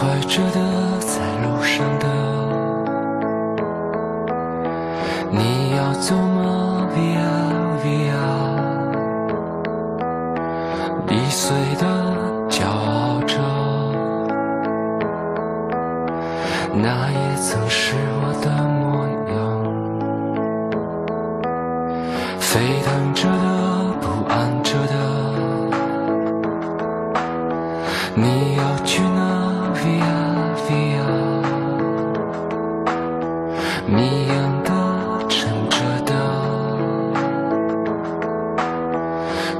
怀着的，在路上的，你要走吗？Via Via，易碎的，骄傲着，那也曾是我的模样，沸腾着的，不安着的，你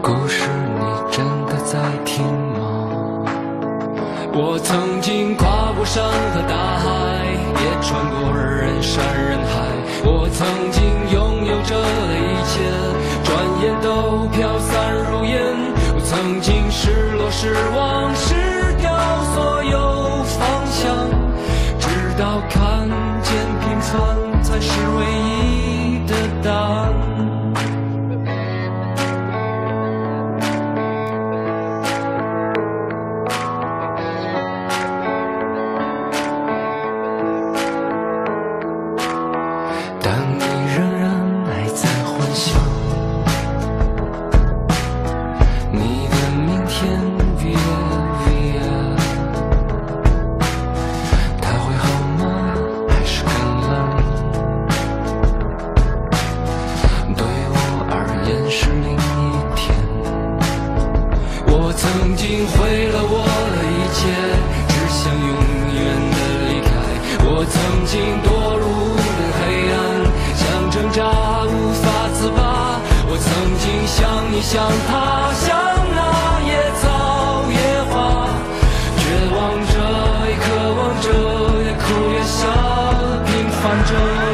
故事你真的在听吗？我曾经跨过山和大海，也穿过人山人海。我曾经拥有着的一切，转眼都飘散如烟。我曾经失落、失望、失掉所有方向，直到看见平凡才是唯一的答案。曾经毁了我的一切，只想永远的离开。我曾经堕入了黑暗，想挣扎无法自拔。我曾经像你像他，像那野草野花，绝望着也渴望着，也哭也笑，平凡着。